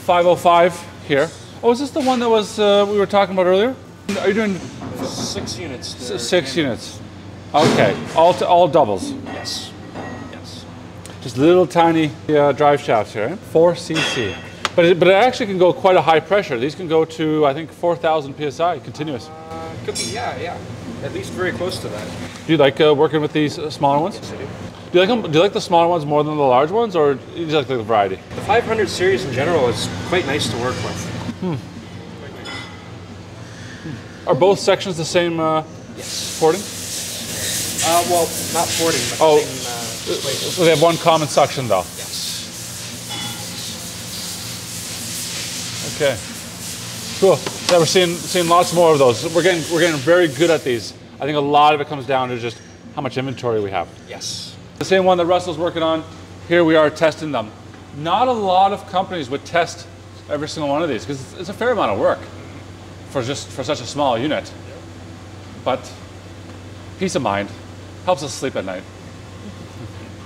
505 here. Oh, is this the one that was uh, we were talking about earlier? Are you doing Six units. there. six units? Okay, all to, all doubles. Yes. Yes. Just little tiny uh, drive shafts here? 4 cc. But it, but it actually can go quite a high pressure. These can go to I think 4,000 psi continuous. Uh, could be, yeah, yeah. At least very close to that. Do you like uh, working with these uh, smaller ones? Yes, I do. Do you like them? Do you like the smaller ones more than the large ones, or do you just like the variety? The 500 series in general is quite nice to work with. Quite nice. Are both sections the same uh, porting? Uh, well, not porting, but Oh. the same uh. So they have one common suction though. Yes. Okay. Cool. Yeah, we're seeing seeing lots more of those. We're getting we're getting very good at these. I think a lot of it comes down to just how much inventory we have. Yes. The same one that Russell's working on. Here we are testing them. Not a lot of companies would test every single one of these because it's a fair amount of work for just for such a small unit. But peace of mind helps us sleep at night.